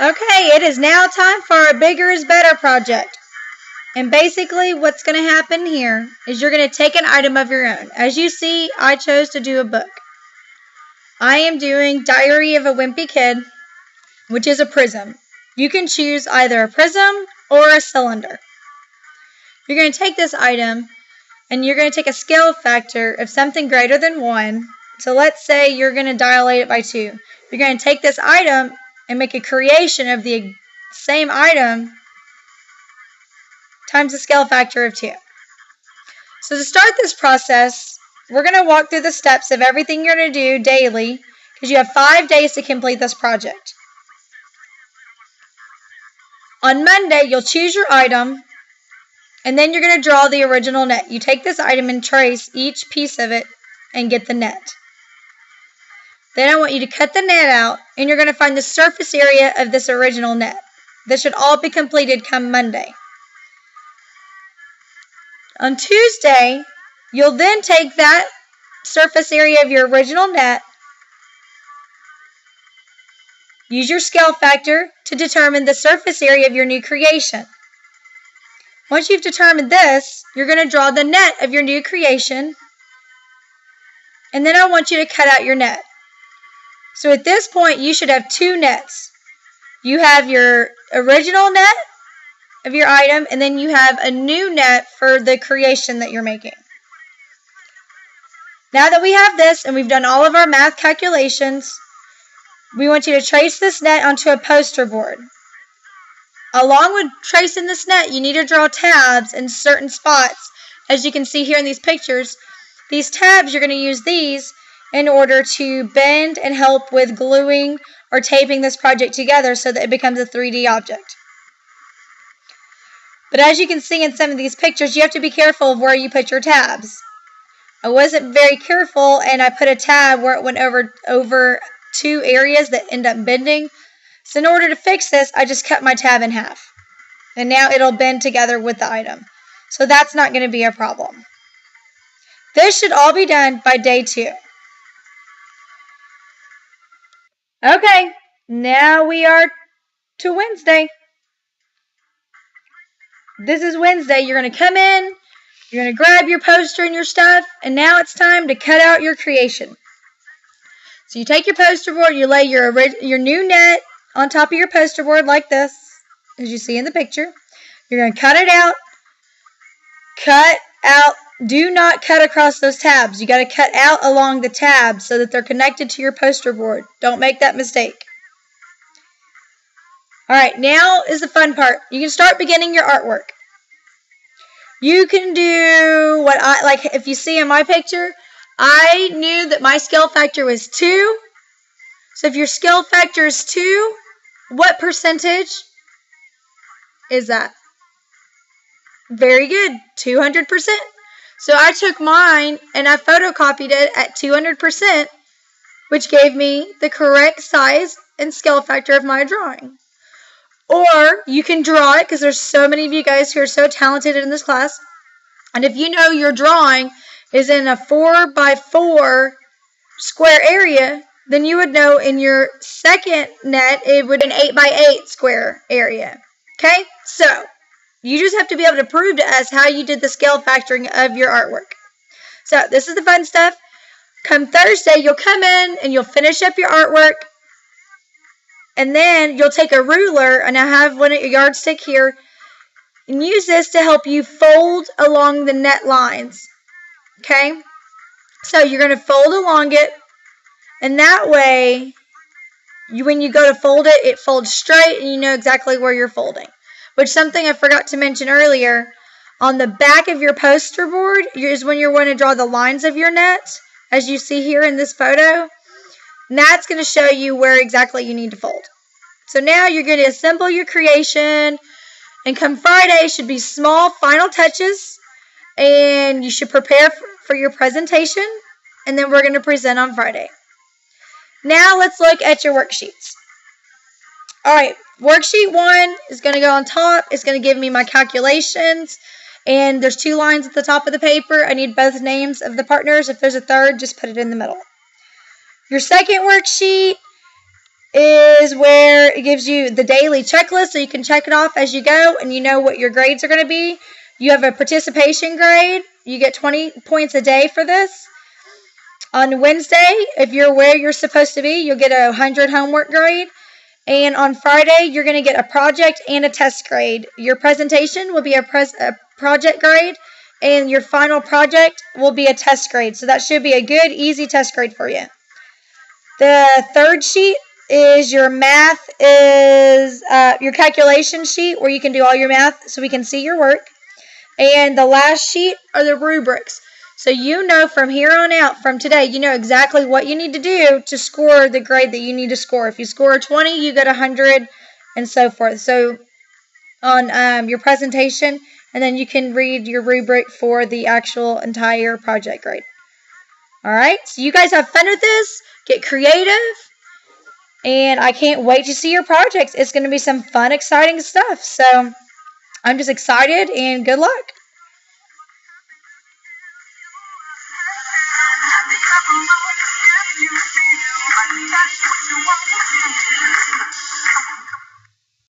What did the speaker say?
Okay, it is now time for our bigger is better project. And basically what's going to happen here is you're going to take an item of your own. As you see, I chose to do a book. I am doing Diary of a Wimpy Kid, which is a prism. You can choose either a prism or a cylinder. You're going to take this item and you're going to take a scale factor of something greater than 1. So let's say you're going to dilate it by 2. You're going to take this item and make a creation of the same item times the scale factor of 2. So to start this process, we're going to walk through the steps of everything you're going to do daily because you have five days to complete this project. On Monday, you'll choose your item and then you're going to draw the original net. You take this item and trace each piece of it and get the net. Then I want you to cut the net out and you're going to find the surface area of this original net. This should all be completed come Monday. On Tuesday, you'll then take that surface area of your original net, use your scale factor to determine the surface area of your new creation. Once you've determined this, you're going to draw the net of your new creation, and then I want you to cut out your net. So at this point, you should have two nets. You have your original net of your item, and then you have a new net for the creation that you're making. Now that we have this and we've done all of our math calculations, we want you to trace this net onto a poster board. Along with tracing this net, you need to draw tabs in certain spots. As you can see here in these pictures, these tabs, you're going to use these in order to bend and help with gluing or taping this project together so that it becomes a 3D object. But as you can see in some of these pictures, you have to be careful of where you put your tabs. I wasn't very careful and I put a tab where it went over, over two areas that end up bending. So in order to fix this, I just cut my tab in half. And now it'll bend together with the item. So that's not going to be a problem. This should all be done by day two. Okay, now we are to Wednesday. This is Wednesday. You're going to come in, you're going to grab your poster and your stuff, and now it's time to cut out your creation. So you take your poster board, you lay your, your new net on top of your poster board like this, as you see in the picture. You're going to cut it out. Cut out. Do not cut across those tabs. You got to cut out along the tabs so that they're connected to your poster board. Don't make that mistake. All right, now is the fun part. You can start beginning your artwork. You can do what I, like if you see in my picture, I knew that my scale factor was 2. So if your scale factor is 2, what percentage is that? Very good, 200%. So I took mine and I photocopied it at 200%, which gave me the correct size and scale factor of my drawing. Or you can draw it because there's so many of you guys who are so talented in this class. And if you know your drawing is in a 4 by 4 square area, then you would know in your second net it would be an 8 by 8 square area. Okay? So, you just have to be able to prove to us how you did the scale factoring of your artwork. So, this is the fun stuff. Come Thursday, you'll come in and you'll finish up your artwork. And then you'll take a ruler, and I have one at your yardstick here, and use this to help you fold along the net lines. Okay? So you're going to fold along it and that way, you, when you go to fold it, it folds straight and you know exactly where you're folding. Which something I forgot to mention earlier, on the back of your poster board is when you're going to draw the lines of your net, as you see here in this photo. And that's going to show you where exactly you need to fold. So now you're going to assemble your creation, and come Friday should be small final touches, and you should prepare for your presentation, and then we're going to present on Friday. Now let's look at your worksheets. All right, worksheet one is going to go on top. It's going to give me my calculations. And there's two lines at the top of the paper. I need both names of the partners. If there's a third, just put it in the middle. Your second worksheet is where it gives you the daily checklist so you can check it off as you go and you know what your grades are going to be. You have a participation grade. You get 20 points a day for this. On Wednesday, if you're where you're supposed to be, you'll get a 100 homework grade. And on Friday, you're going to get a project and a test grade. Your presentation will be a, pres- a project grade, and your final project will be a test grade. So that should be a good, easy test grade for you. The third sheet is your math is uh, your calculation sheet where you can do all your math so we can see your work. And the last sheet are the rubrics. So you know from here on out, from today, you know exactly what you need to do to score the grade that you need to score. If you score 20, you get 100 and so forth. So on um, your presentation, and then you can read your rubric for the actual entire project grade. All right, so you guys have fun with this, get creative, and I can't wait to see your projects. It's going to be some fun, exciting stuff. So I'm just excited and good luck. That's what you want to do.